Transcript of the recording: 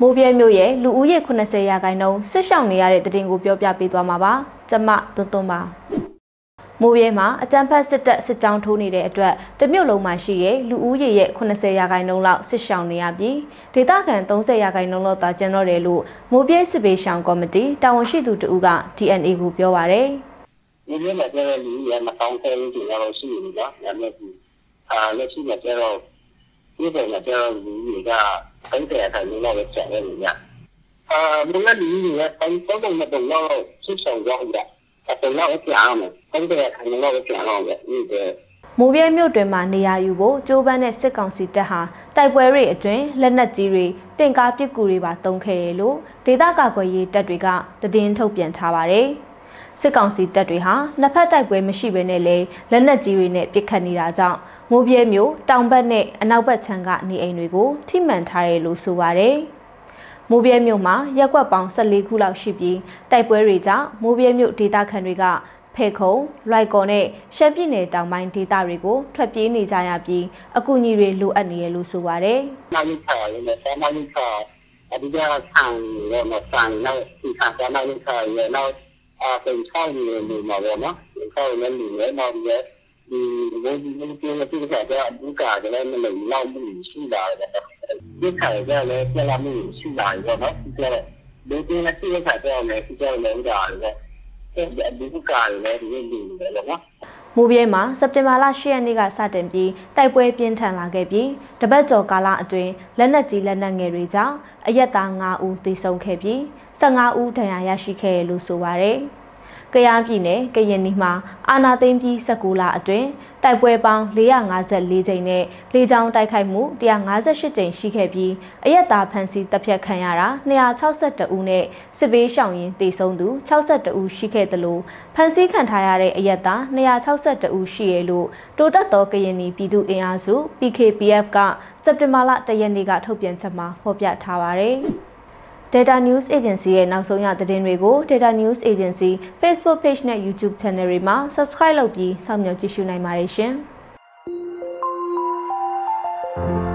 မိုးပြဲမြို့ရဲ့လူဦးရေ80ရာခိုင်နှုန်းဆစ်ဆောင်နေရတဲ့တည်င်းကိုပြောပြပေးသွားမှာပါ။ကျမသွန်းသွန်းပါ။မိုးပြဲမှာအကြမ်းဖက်စစ်တပ်စစ်ကြောင်းထိုးနေတဲ့အတွက်တမြို့လုံးမှာရှိတဲ့လူဦးရေရဲ့80ရာခိုင်နှုန်းလောက်ဆစ်ဆောင်နေရပြီးဒေသခံ30ရာခိုင်နှုန်းလောက်သာကျန်တော့တယ်လို့မိုးပြဲစစ်ပေးရှောင်ကော်မတီတာဝန်ရှိသူတဦးက DNA ကိုပြောပါရယ်။ ဒီနေ့မှာကျတော့လူရမကောင်းတဲ့လူတွေတော့ရှိနေကြ။ဒါပေမဲ့အာလက်ရှိမှာကျတော့ဒီဘက်မှာကျတော့လူတွေကတိုင်းတဲ့အခါမျိုးတော့ကျန်နေကြ။အာဘယ်လိုလဲဒီကတိုင်းတော့တော့တော့စစ်ဆောင်ကြရ။အဲ့တော့တော့ပြန်အောင်။တိုင်းတဲ့အခါမျိုးတော့ပြန်အောင်ပဲ။ဒီကမိုးပြဲမြို့တွင်မှနေရာယူဖို့ကြိုးပမ်းတဲ့စစ်ကောင်စီတပ်ဟာတိုက်ပွဲတွေအတွင်းလက်နက်ကြီးတွေတင်ကားပစ်ကူတွေပါတုံးခဲ့တယ်လို့ဒေသကာကွယ်ရေးတပ်တွေကသတင်းထုတ်ပြန်ထားပါတယ်။ စစ်ကောင်စီတပ်တွေဟာနှစ်ဖက်တိုက်ပွဲမရှိဘဲနဲ့လည်းလက်နက်ကြီးတွေနဲ့ပစ်ခတ်နေတာကြောင့်မိုးပြဲမြို့တောင်ဘက်နဲ့အနောက်ဘက်ခြမ်းကနေအိမ်တွေကိုထိမှန်ထားတယ်လို့ဆိုပါတယ်။မိုးပြဲမြို့မှာရက်ကွက်ပေါင်း14ခုလောက်ရှိပြီးတိုက်ပွဲတွေကြောင့်မိုးပြဲမြို့ဒေသခံတွေကဖေခုံလိုက်ကော်နဲ့ရှမ်းပြည်နယ်တောင်ပိုင်းဒေသတွေကိုထွက်ပြေးနေကြရပြီးအကူအညီတွေလိုအပ်နေရလို့ဆိုပါတယ်။နောက်တစ်ခါလည်းဆမ်းမလေးခါအဒီကဆန်ရောမဆန်နောက်ဒီခါဆမ်းမလေးခါရောနောက် အပင်ချောင်းနေနေမှာပေါ့နော်။ဒီချောင်းလည်းနေနေနောက်ဒီဒီဘုံဒီဘုံပြည့်တဲ့ခါကျအဘူကာလည်းမလို့လောက်မှုရှိလာတယ်။ဒီခါကျလည်းပြလာမှုရှိလာရောနော်။ဒီကျတော့ဒီကနေ့ရှိတဲ့ခါကျတော့လည်းဒီကျတော့လည်းဒါလည်းအဘူကာလည်းဒီလိုနေတယ်နော်။ မူပြဲမှာစက်တင်ဘာလ10ရက်နေ့ကစတင်ပြီးတိုက်ပွဲပြင်းထန်လာခဲ့ပြီးတပတ်ကျော်ကာလအတွင်းလက်နက်ကြီးလက်နက်ငယ်တွေကြောင့်အရက်သား9ဦးသေဆုံးခဲ့ပြီး15ဦးဒဏ်ရာရရှိခဲ့တယ်လို့ဆိုပါတယ်။ ကယားပြည်နယ်ကရင်နီမှာအာနာသိမ့်ပြည်19လအတွင်းတိုက်ပွဲပေါင်း454ကြိမ်နဲ့လေကြောင်းတိုက်ခိုက်မှု158ကြိမ်ရှိခဲ့ပြီးအရက်သားဖမ်းဆီးတပ်ဖြတ်ခံရတာ262ဦးနဲ့စစ်ဘေးရှောင်ရင်တေဆုံးသူ62ဦးရှိခဲ့တယ်လို့ဖမ်းဆီးခံထားရတဲ့အရက်သား262ဦးရှိရလို့တိုးတက်သောကရင်နီပြည်သူအင်အားစု PKPF ကစက်တင်ဘာလ1ရက်နေ့ကထုတ်ပြန်ချက်မှာဖော်ပြထားပါတယ်။ Data News Agency ရဲ့နောက်ဆုံးရသတင်းတွေကို Data News Agency Facebook Page နဲ့ YouTube Channel တွေမှာ Subscribe လုပ်ပြီးစောင့်မျှော်ကြည့်ရှုနိုင်ပါတယ်ရှင်။